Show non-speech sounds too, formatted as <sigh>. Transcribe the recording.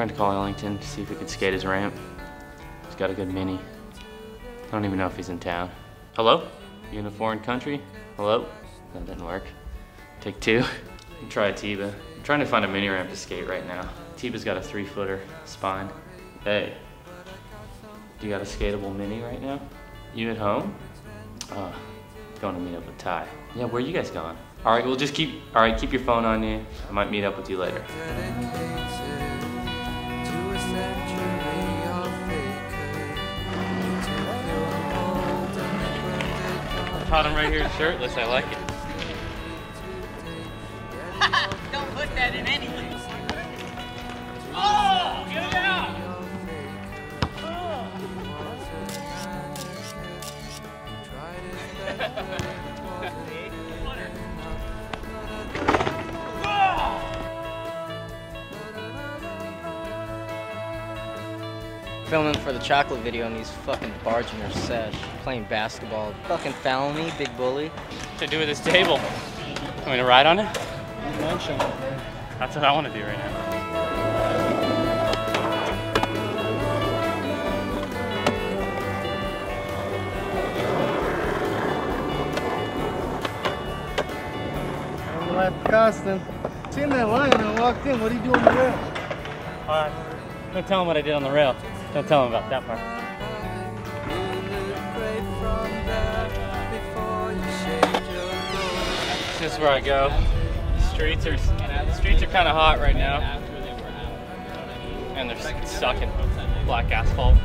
Trying to call Ellington to see if we could skate his ramp. He's got a good mini. I don't even know if he's in town. Hello? You in a foreign country? Hello? That didn't work. Take two. <laughs> Try Tiba. I'm trying to find a mini ramp to skate right now. Tiba's got a three footer spine. Hey, do you got a skatable mini right now? You at home? Uh, going to meet up with Ty. Yeah, where are you guys going? All right, we'll just keep, all right, keep your phone on you. I might meet up with you later. Caught him right here shirtless, I like it. <laughs> Don't put that in anything. Oh, get it out! Oh. <laughs> <laughs> Filming for the chocolate video and he's fucking barging her sesh, playing basketball. Fucking fouling me, big bully. What to do with this table? Want me to ride on it? That's what I want to do right now. I'm like Seen that line and I walked in. What are you doing there? All right. Uh, Don't tell him what I did on the rail. Don't tell him about that part. This is where I go. The streets are the streets are kind of hot right now, and they're sucking black asphalt.